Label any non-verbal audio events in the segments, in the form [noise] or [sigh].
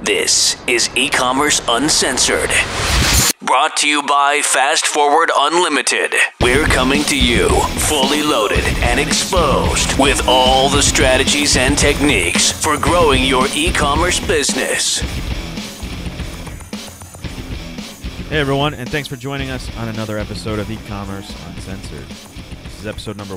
This is e-commerce uncensored. Brought to you by Fast Forward Unlimited. We're coming to you fully loaded and exposed with all the strategies and techniques for growing your e-commerce business. Hey everyone, and thanks for joining us on another episode of E-commerce Uncensored. This is episode number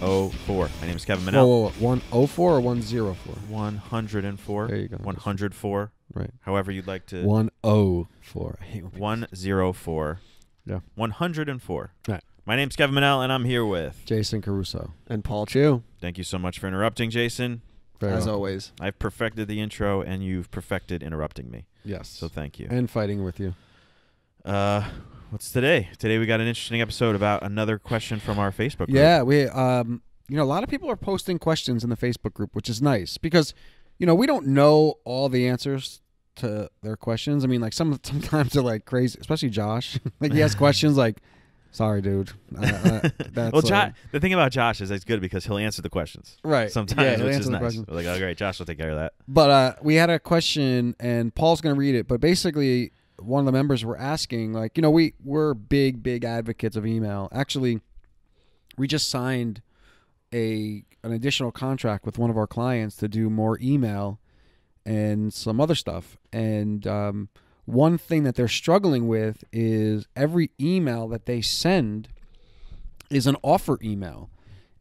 104. My name is Kevin Whoa, Manel. whoa, whoa. 104 or 104? 104. There you go. 104. Right. However you'd like to. 104. I hate 104. Yeah. 104. Right. My name's Kevin Manel, and I'm here with. Jason Caruso. And Paul Chu, Thank you so much for interrupting, Jason. Very as welcome. always. I've perfected the intro, and you've perfected interrupting me. Yes. So thank you. and fighting with you. Uh, what's today? Today we got an interesting episode about another question from our Facebook group. Yeah, we um you know a lot of people are posting questions in the Facebook group, which is nice because you know we don't know all the answers to their questions. I mean, like some [laughs] sometimes they're like crazy, especially Josh. [laughs] like he has [laughs] questions like, "Sorry, dude." Uh, uh, that's well, uh, the thing about Josh is it's good because he'll answer the questions. right Sometimes, yeah, which is nice. questions. We're like, oh, great, Josh will take care of that. But uh, we had a question, and Paul's going to read it. But basically, one of the members were asking, like, you know, we we're big, big advocates of email. Actually, we just signed a an additional contract with one of our clients to do more email and some other stuff. And um, one thing that they're struggling with is every email that they send is an offer email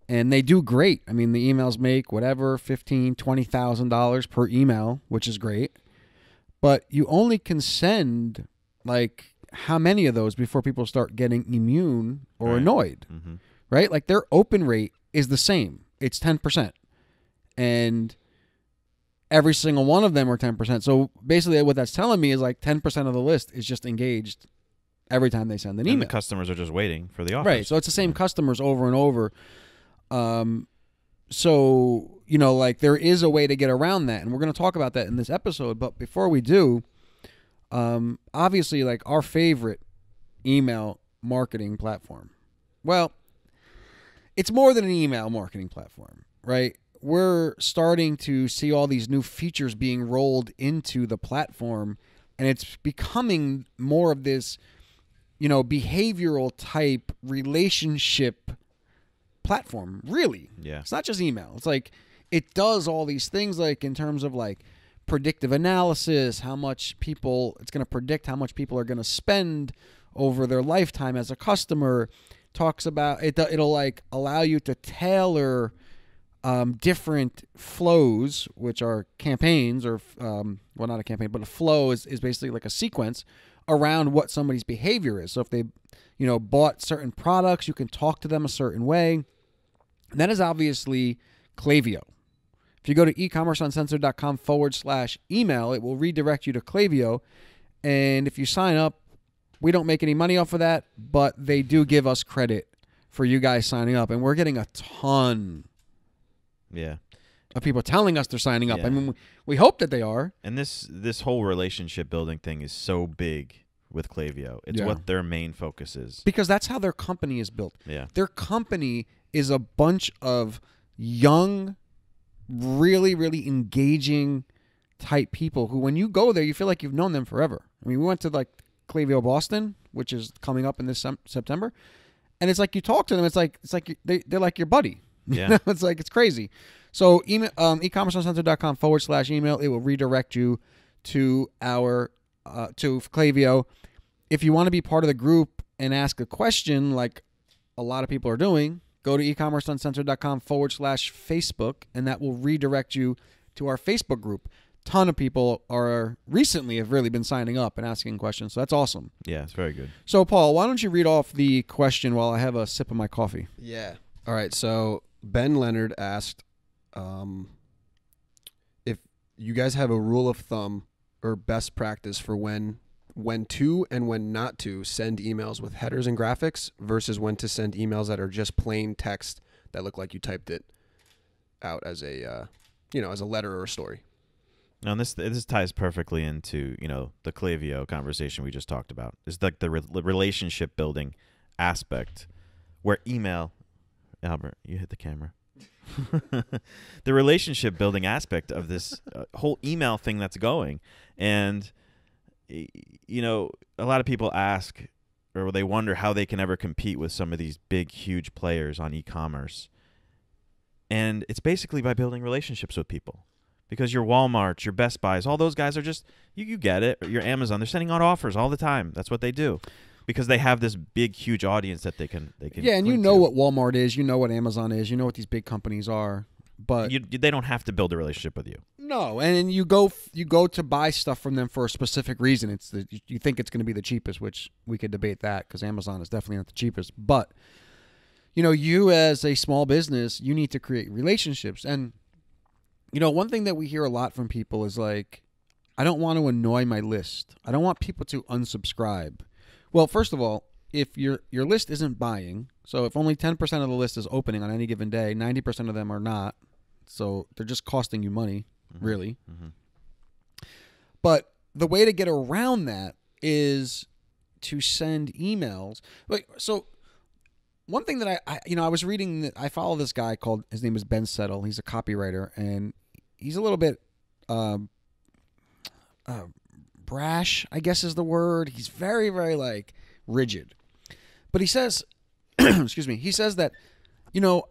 and they do great. I mean, the emails make whatever fifteen, twenty thousand dollars per email, which is great. But you only can send like how many of those before people start getting immune or Right. annoyed, hmm right? Like their open rate is the same. It's ten percent, and every single one of them are ten percent. So basically, what that's telling me is like ten percent of the list is just engaged every time they send an And email. the customers are just waiting for the offer. Right. So it's the same customers over and over. Um, so you know, like there is a way to get around that, and we're going to talk about that in this episode. But before we do, um, obviously, like our favorite email marketing platform. Well, it's more than an email marketing platform, right? We're starting to see all these new features being rolled into the platform, and it's becoming more of this you know, behavioral type relationship platform. Really, Yeah. it's not just email. It's like it does all these things, like in terms of like predictive analysis, how much people. It's going to predict how much people are going to spend over their lifetime as a customer. Talks about it. It'll like allow you to tailor um, different flows, which are campaigns, or um, well, not a campaign, but a flow is, is basically like a sequence around what somebody's behavior is. So if they, you know, bought certain products, you can talk to them a certain way. And that is obviously Klaviyo. If you go to ecommerceuncensored.com forward slash email, it will redirect you to Klaviyo. And if you sign up, we don't make any money off of that, but they do give us credit for you guys signing up. And we're getting a ton Yeah. of people telling us they're signing up. Yeah. I mean, we, we hope that they are. And this this whole relationship building thing is so big with Klaviyo. It's Yeah. what their main focus is. because that's how their company is built. Yeah. Their company is a bunch of young, really, really engaging type people who, when you go there, you feel like you've known them forever. I mean, we went to like Klaviyo Boston, which is coming up in this sem- September, and it's like you talk to them. It's like it's like they they're like your buddy. [laughs] Yeah. [laughs] it's like it's crazy. So email um, ecommerceuncensored.com forward slash email. It will redirect you to our uh, to Klaviyo. If you want to be part of the group and ask a question, like a lot of people are doing, go to ecommerceuncensored.com forward slash Facebook, and that will redirect you to our Facebook group. Ton of people are recently have really been signing up and asking questions, so that's awesome. Yeah, it's very good. So, Paul, why don't you read off the question while I have a sip of my coffee? Yeah. All right. So Ben Leonard asked um, if you guys have a rule of thumb or best practice for when when to and when not to send emails with headers and graphics versus when to send emails that are just plain text that look like you typed it out as a uh, you know as a letter or a story. Now this this ties perfectly into you know the Klaviyo conversation we just talked about. It's like the re- relationship building aspect, where email. Albert, you hit the camera. [laughs] the relationship building aspect of this uh, whole email thing that's going. And, you know, a lot of people ask or they wonder how they can ever compete with some of these big, huge players on e commerce. And it's basically by building relationships with people. Because your Walmart, your Best Buys, all those guys are just, you, you get it. Your Amazon, they're sending out offers all the time. That's what they do. Because they have this big, huge audience that they can, they can. Yeah, and you know to. what Walmart is, you know what Amazon is, you know what these big companies are. But you, they don't have to build a relationship with you. No, and you go you go to buy stuff from them for a specific reason. It's the you- think it's going to be the cheapest, which we could debate that because Amazon is definitely not the cheapest. But you know, you as a small business, you need to create relationships. And you know, one thing that we hear a lot from people is like, I don't want to annoy my list. I don't want people to unsubscribe. Well, first of all, if your your list isn't buying, so if only 10% of the list is opening on any given day, 90% of them are not. So they're just costing you money, really. But the way to get around that is to send emails. Like so one thing that I, I you know, I was reading that I follow this guy called his name is Ben Settle. He's a copywriter and he's a little bit um uh, brash, I guess is the word. He's very, very like rigid. But he says, [clears throat] excuse me, he says that, you know,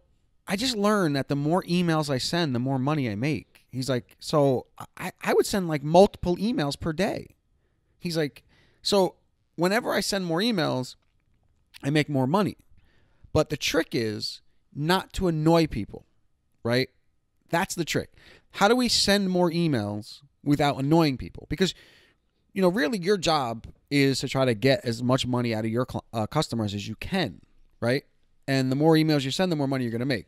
I just learned that the more emails I send, the more money I make. He's like, so I, I would send like multiple emails per day. He's like, so whenever I send more emails, I make more money. But the trick is not to annoy people, right? That's the trick. How do we send more emails without annoying people? Because, you know, really your job is to try to get as much money out of your uh, customers as you can, right? And the more emails you send, the more money you're going to make.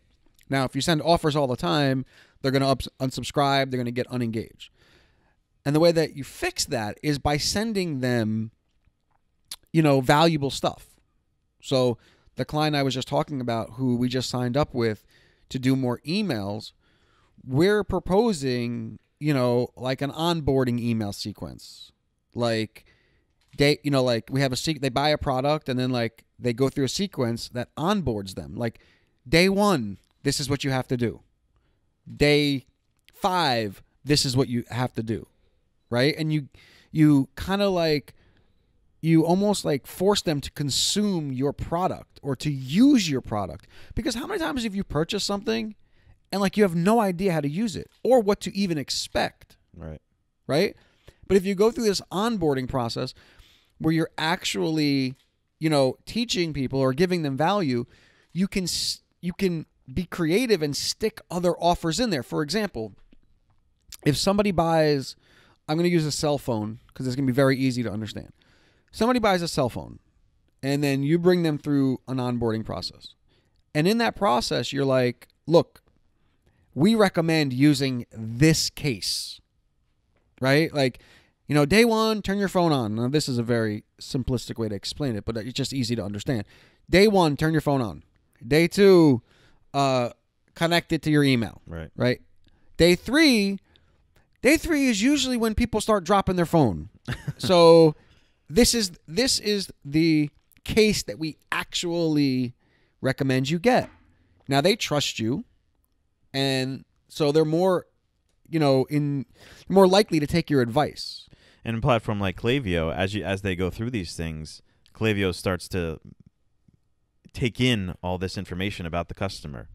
Now, if you send offers all the time, they're going to unsubscribe, they're going to get unengaged. And the way that you fix that is by sending them, you know, valuable stuff. So the client I was just talking about, who we just signed up with to do more emails, we're proposing, you know, like an onboarding email sequence. Like they, you know, like we have a they buy a product and then like they go through a sequence that onboards them. Like day 1, this is what you have to do. Day 5, this is what you have to do. Right? And you you kind of like you almost like force them to consume your product or to use your product. Because how many times have you purchased something and like you have no idea how to use it or what to even expect, Right. right? But if you go through this onboarding process where you're actually, you know, teaching people or giving them value, you can you can be creative and stick other offers in there. For example, if somebody buys I'm going to use a cell phone because it's going to be very easy to understand somebody buys a cell phone and then you bring them through an onboarding process. And in that process, you're like, look, we recommend using this case, right? Like, you know, day one, turn your phone on. Now, this is a very simplistic way to explain it, but it's just easy to understand. Day one, turn your phone on. Day two, uh, connect it to your email, Right. right? Day three, day three is usually when people start dropping their phone. [laughs] so this is this is the case that we actually recommend you get. Now they trust you, and so they're more, you know, in more likely to take your advice. And a platform like Klaviyo, as you as they go through these things, Klaviyo starts to take in all this information about the customer.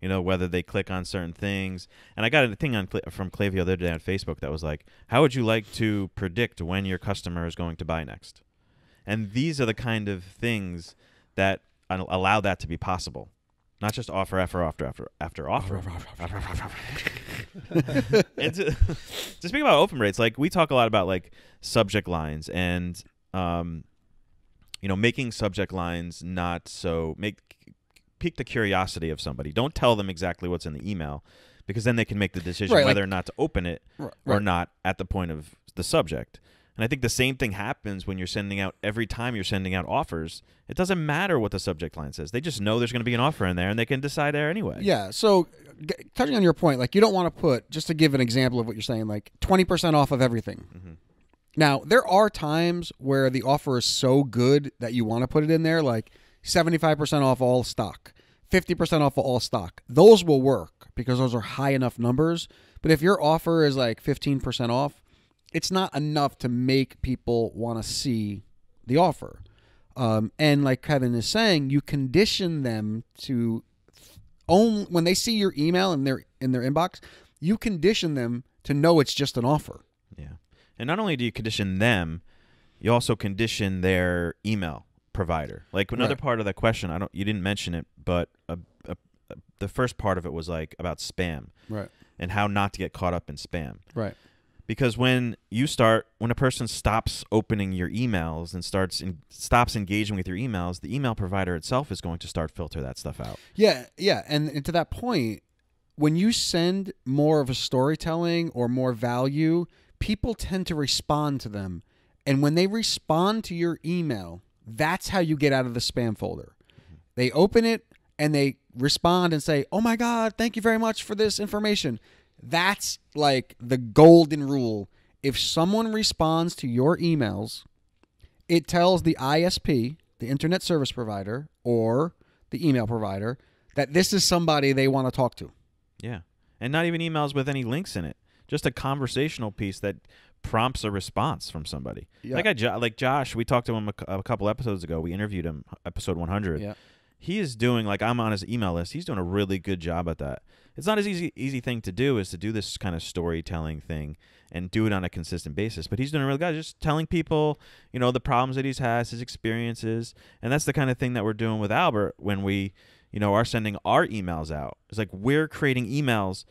You know, whether they click on certain things. And I got a thing on from Klaviyo the other day on Facebook that was like, "How would you like to predict when your customer is going to buy next?" And these are the kind of things that allow that to be possible. Not just offer after offer after after offer. [laughs] and to, to speak about open rates, like we talk a lot about like subject lines and um, you know, making subject lines not so make pique the curiosity of somebody. Don't tell them exactly what's in the email because then they can make the decision Right, like- whether or not to open it Right, or not at the point of the subject. And I think the same thing happens when you're sending out every time you're sending out offers. It doesn't matter what the subject line says. They just know there's going to be an offer in there and they can decide there anyway. Yeah. So, g- touching on your point, like you don't want to put just to give an example of what you're saying, like twenty percent off of everything. Mm-hmm. Now there are times where the offer is so good that you want to put it in there, like seventy five percent off all stock, 50% off of all stock. Those will work because those are high enough numbers. But if your offer is like 15% off, it's not enough to make people want to see the offer. Um, and like Kevin is saying, you condition them to only when they see your email in their in their inbox, you condition them to know it's just an offer. And not only do you condition them, you also condition their email provider. Like another Right. part of that question, I don't you didn't mention it, but a, a, a, the first part of it was like about spam Right. and how not to get caught up in spam. Right. Because when you start when a person stops opening your emails and starts in, stops engaging with your emails, the email provider itself is going to start filter that stuff out. Yeah, yeah, and, and to that point, when you send more of a storytelling or more value, people tend to respond to them. And when they respond to your email, that's how you get out of the spam folder. Mm-hmm. They open it and they respond and say, "Oh my god, thank you very much for this information." That's like the golden rule. If someone responds to your emails, it tells the ISP, the internet service provider, or the email provider that this is somebody they want to talk to. Yeah. And not even emails with any links in it. Just a conversational piece that prompts a response from somebody. Yeah. Like I Jo- like Josh, we talked to him a, a couple episodes ago. We interviewed him episode 100. Yeah. He is doing like I'm on his email list. He's doing a really good job at that. It's not as easy easy thing to do is to do this kind of storytelling thing and do it on a consistent basis. But he's doing a really good just telling people, you know, the problems that he's has, his experiences, and that's the kind of thing that we're doing with Albert when we, you know, are sending our emails out. It's like we're creating emails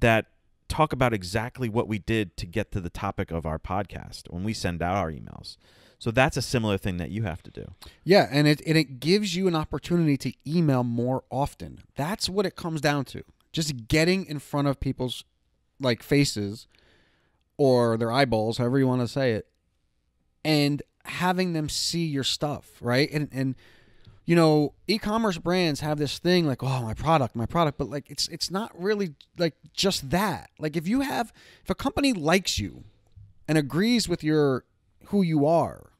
that talk about exactly what we did to get to the topic of our podcast when we send out our emails. So that's a similar thing that you have to do. Yeah, and it and it gives you an opportunity to email more often. That's what it comes down to. Just getting in front of people's like faces or their eyeballs, however you want to say it, and having them see your stuff, right? And and you know, e-commerce brands have this thing like, "Oh, my product, my product," but like it's it's not really like just that. Like if you have if a company likes you and agrees with your who you are,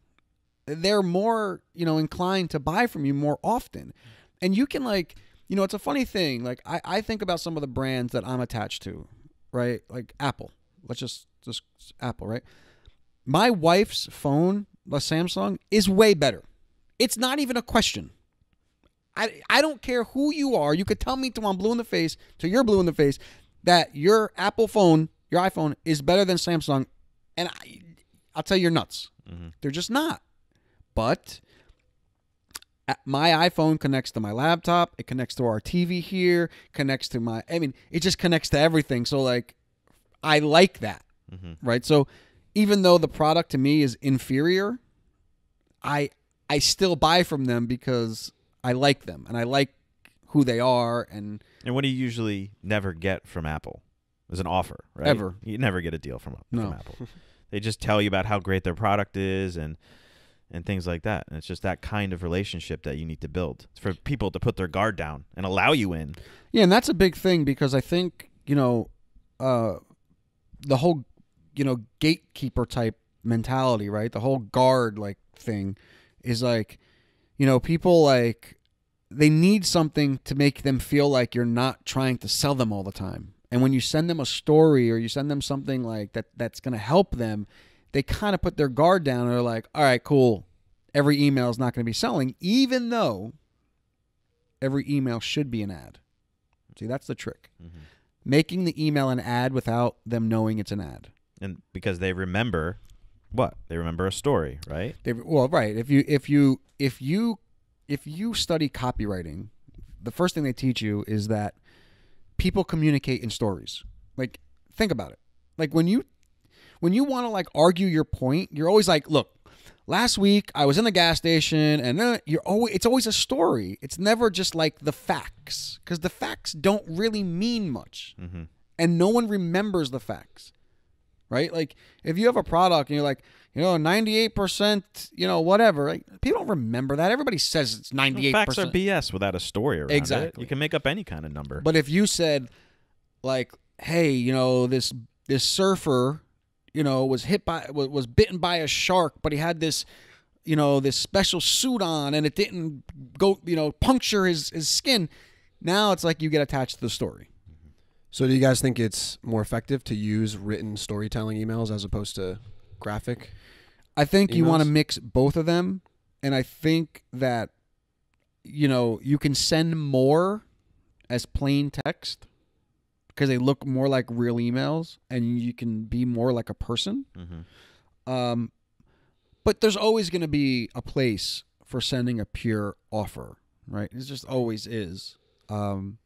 they're more you know inclined to buy from you more often. And you can like you know it's a funny thing like I, I think about some of the brands that i'm attached to right? Like apple. Let's just just apple right? My wife's phone the samsung is way better it's not even a question I, I don't care who you are you could tell me till i'm blue in the face till you're blue in the face that your apple phone your iphone is better than samsung and I, i'll tell you you're nuts they're just not but uh, my iPhone connects to my laptop. It connects to our TV here. Connects to my. I mean, it just connects to everything. So like, I like that, right? So even though the product to me is inferior, I I still buy from them because I like them and I like who they are and And what do you usually never get from Apple? Is an offer, right? Ever. You never get a deal from, from No. Apple. [laughs] they just tell you about how great their product is and and things like that. And it's just that kind of relationship that you need to build. It's for people to put their guard down and allow you in. Yeah, and that's a big thing because I think you know, uh, the whole you know gatekeeper type mentality, right? The whole guard like thing is like, you know, people like they need something to make them feel like you're not trying to sell them all the time. And when you send them a story or you send them something like that that's going to help them, they kind of put their guard down and they're like, "All right, cool. Every email is not going to be selling even though every email should be an ad." See, that's the trick. Mm-hmm. Making the email an ad without them knowing it's an ad. And because they remember what? They remember a story, right? They, well, right. If you if you if you if you study copywriting, the first thing they teach you is that people communicate in stories. Like think about it. Like when you when you want to like argue your point, you're always like, look, last week I was in the gas station and then you're always it's always a story. It's never just like the facts cuz the facts don't really mean much. Mm-hmm. And no one remembers the facts. Right? Like if you have a product and you're like, you know, 98%, you know, whatever, like, people don't remember that. Everybody says it's 98%. Facts are BS without a story around it. Exactly. You can make up any kind of number. But if you said, like, hey, you know, this this surfer, you know, was hit by was, was bitten by a shark, but he had this you know, this special suit on and it didn't go, you know, puncture his his skin. Now it's like you get attached to the story. So do you guys think it's more effective to use written storytelling emails as opposed to graphic? I think you want to mix both of them, and I think that you know you can send more as plain text because they look more like real emails, and you can be more like a person. Mm-hmm. Um, but there's always going to be a place for sending a pure offer, right? It just always is. Um,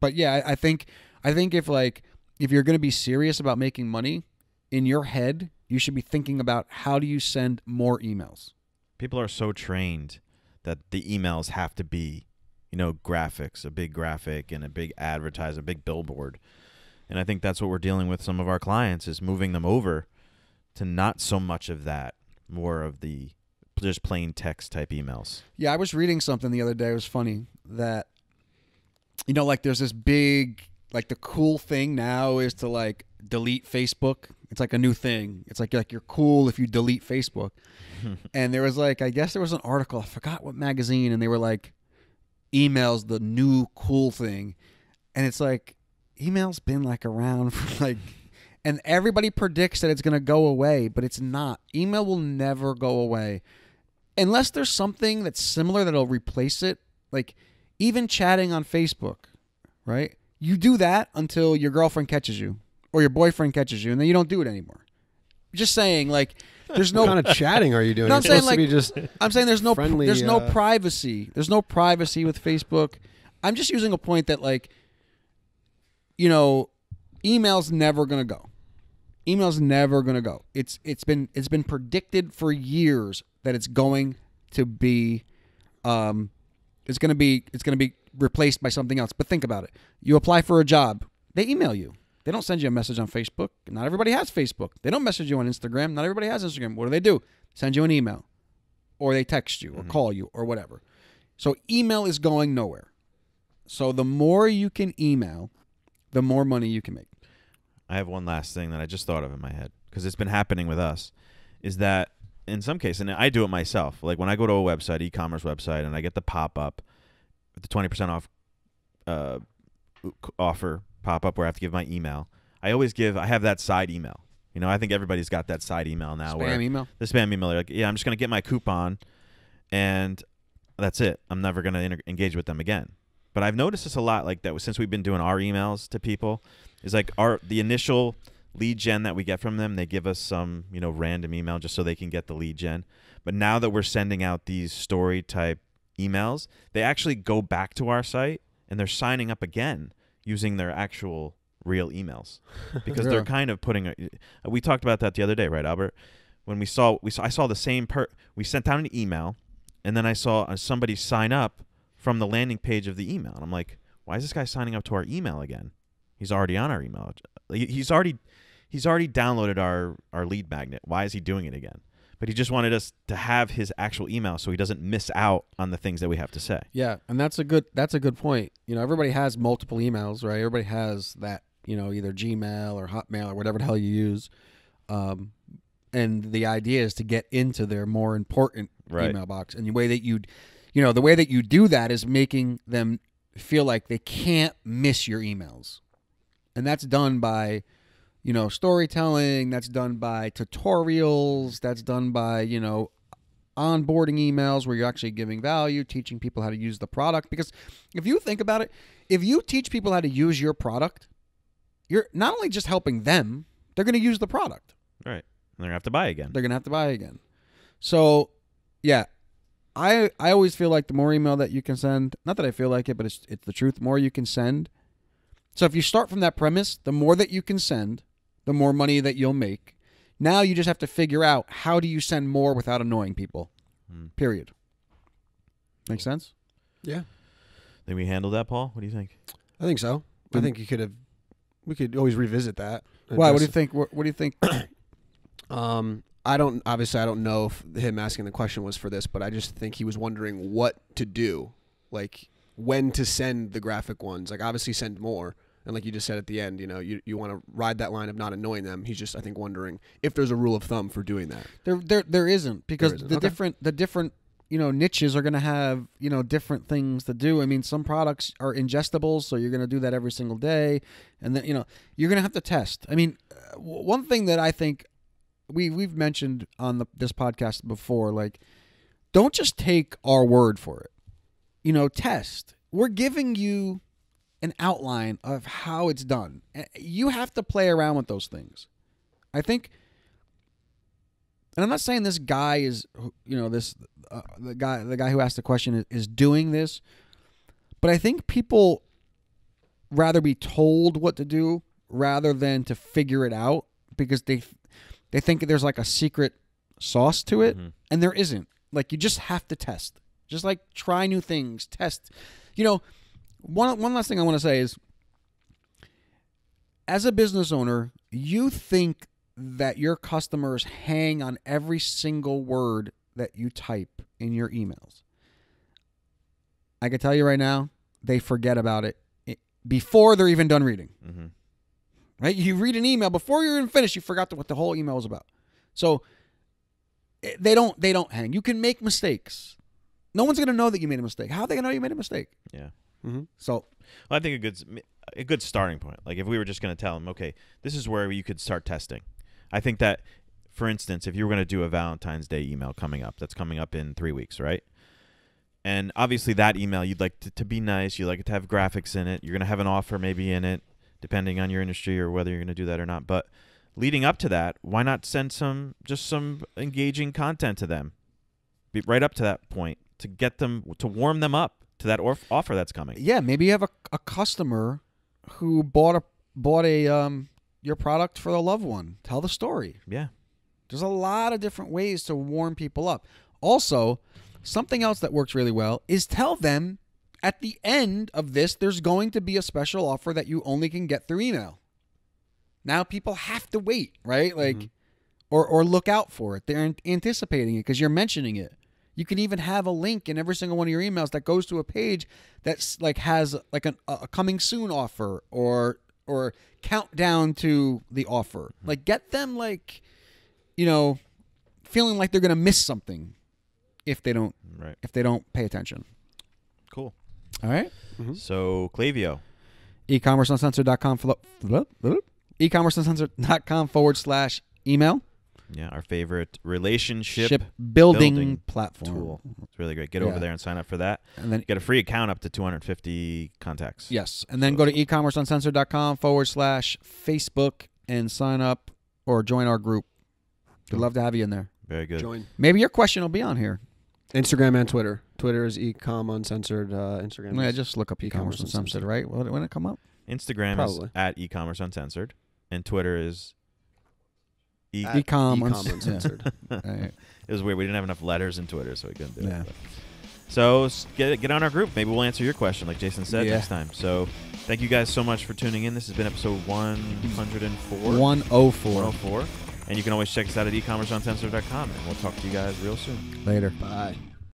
but yeah, I, I think I think if like if you're going to be serious about making money in your head, you should be thinking about how do you send more emails. People are so trained that the emails have to be, you know, graphics, a big graphic and a big advertise, a big billboard. And I think that's what we're dealing with some of our clients is moving them over to not so much of that, more of the just plain text type emails. Yeah, I was reading something the other day. It was funny that you know, like there's this big like the cool thing now is to like delete Facebook. It's like a new thing. It's like like you're cool if you delete Facebook. [laughs] and there was like I guess there was an article, I forgot what magazine, and they were like emails the new cool thing. And it's like email's been like around [laughs] for like and everybody predicts that it's going to go away, but it's not. Email will never go away unless there's something that's similar that'll replace it, like even chatting on Facebook, right? You do that until your girlfriend catches you or your boyfriend catches you, and then you don't do it anymore. Just saying, like, there's no. what kind of chatting are you doing? No, I'm saying, be just I'm saying there's no friendly, there's no uh, privacy. There's no privacy with Facebook. I'm just using a point that like you know, email's never going to go. Email's never going to go. It's it's been it's been predicted for years that it's going to be um it's going to be it's going to be replaced by something else. But think about it. You apply for a job, they email you. They don't send you a message on Facebook. Not everybody has Facebook. They don't message you on Instagram. Not everybody has Instagram. What do they do? Send you an email or they text you or mm-hmm. call you or whatever. So email is going nowhere. So the more you can email, the more money you can make. I have one last thing that I just thought of in my head because it's been happening with us is that in some cases, and I do it myself, like when I go to a website, e-commerce website, and I get the pop-up, the 20% off uh, offer pop-up where I have to give my email, I always give, I have that side email. You know, I think everybody's got that side email now where Spam email. the spam email, like, yeah, I'm just going to get my coupon and that's it. I'm never going to inter- engage with them again. But I've noticed this a lot, like that since we've been doing our emails to people, is like our the initial lead gen that we get from them, they give us some you know random email just so they can get the lead gen. But now that we're sending out these story type emails, they actually go back to our site and they're signing up again using their actual real emails [laughs] because they're kind of putting. A, we talked about that the other day, right, Albert? When we saw we saw I saw the same per we sent out an email, and then I saw uh, somebody sign up from the landing page of the email, and I'm like, why is this guy signing up to our email again? He's already on our email. He's already he's already downloaded our our lead magnet. Why is he doing it again? But he just wanted us to have his actual email so he doesn't miss out on the things that we have to say. Yeah, and that's a good that's a good point. You know, everybody has multiple emails, right? Everybody has that, you know, either Gmail or Hotmail or whatever the hell you use. Um, and the idea is to get into their more important Right. email box. And the way that you, you know, the way that you do that is making them feel like they can't miss your emails, and that's done by, you know, storytelling. That's done by tutorials. That's done by you know onboarding emails where you're actually giving value, teaching people how to use the product. Because if you think about it, if you teach people how to use your product, you're not only just helping them, they're going to use the product. Right. And they're gonna have to buy again. They're going to have to buy again. So, yeah, I I always feel like the more email that you can send, not that I feel like it, but it's it's the truth. The more you can send. So if you start from that premise, the more that you can send, the more money that you'll make. Now you just have to figure out how do you send more without annoying people. Hmm. Period. Make sense? yeah. Think we handled that, Paul? What do you think? I think so. I Didn't- think you could have. We could always revisit that. Why? What do you think? What, what do you think? [coughs] Um, I don't. Obviously, I don't know if him asking the question was for this, but I just think he was wondering what to do, like when to send the graphic ones. Like, obviously, send more, And like you just said at the end, you know, you, you want to ride that line of not annoying them. He's just, I think, wondering if there's a rule of thumb for doing that. There, there, there isn't because isn't. the Okay. different, the different, you know, niches are going to have, you know, different things to do. I mean, some products are ingestibles, so you're going to do that every single day, and then you know, you're going to have to test. I mean, uh, w- one thing that I think we we've mentioned on the this podcast before, like, don't just take our word for it. You know, test. We're giving you an outline of how it's done. You have to play around with those things. I think and I'm not saying this guy is, you know, this uh, the guy the guy who asked the question is, is doing this, but I think people rather be told what to do rather than to figure it out because they they think there's like a secret sauce to it, Mhm. and there isn't. Like you just have to test, just like try new things, test. You know, one one last thing I want to say is, as a business owner, you think that your customers hang on every single word that you type in your emails. I can tell you right now, they forget about it before they're even done reading. Mm-hmm. Right? You read an email before you're even finished, you forgot what the whole email was about. So eh, they don't they don't hang. You can make mistakes. No one's gonna know that you made a mistake. How are they gonna know you made a mistake? Yeah. Mm-hmm. So Well, I think a good a good starting point. Like if we were just going to tell them, okay, this is where you could start testing. I think that, for instance, if you were going to do a Valentine's Day email coming up, that's coming up in three weeks, right? And obviously, that email you'd like to, to be nice. You like it to have graphics in it. You're going to have an offer maybe in it, depending on your industry or whether you're going to do that or not. But leading up to that, why not send some just some engaging content to them, be right up to that point to get them to warm them up to that orf- offer that's coming. yeah, maybe you have a, a customer who bought a bought a um your product for a loved one. Tell the story. Yeah. There's a lot of different ways to warm people up. Also, something else that works really well is tell them at the end of this, there's going to be a special offer that you only can get through email. Now people have to wait, right? Like, or or look out for it. They're anticipating it because you're mentioning it. You can even have a link in every single one of your emails that goes to a page that's like has like an, a coming soon offer or or countdown to the offer. Hmm. Like get them like you know feeling like they're going to miss something if they don't Right. if they don't pay attention. Cool. All right? Mm-hmm. So Klaviyo. ecommerceuncensored.com flo- flo- flo- ecommerceuncensored.com forward slash email Yeah, our favorite relationship ship building, building platform tool. It's really great. Get Yeah. over there and sign up for that. and then Get a free account up to 250 contacts. Yes. And then go to ecommerceuncensored.com forward slash Facebook and sign up or join our group. We'd love to have you in there. Very good. Join Maybe your question will be on here. Instagram and Twitter. Twitter is ecom uncensored. Uh, Instagram. Yeah, is just look up e-commerce E-commerce uncensored, Uncensored. right? Will it, will it come up? Instagram Probably. is at e-commerce uncensored, and Twitter is. E- At Ecom ecom Unc- uncensored. All right. it was weird. We didn't have enough letters in Twitter, so we couldn't do Yeah. it. but- So get get on our group. Maybe we'll answer your question, like Jason said Yeah. next time. So thank you guys so much for tuning in. This has been episode 104. 104. 104. And you can always check us out at ecommerceuncensored.com, and we'll talk to you guys real soon. Later. Bye.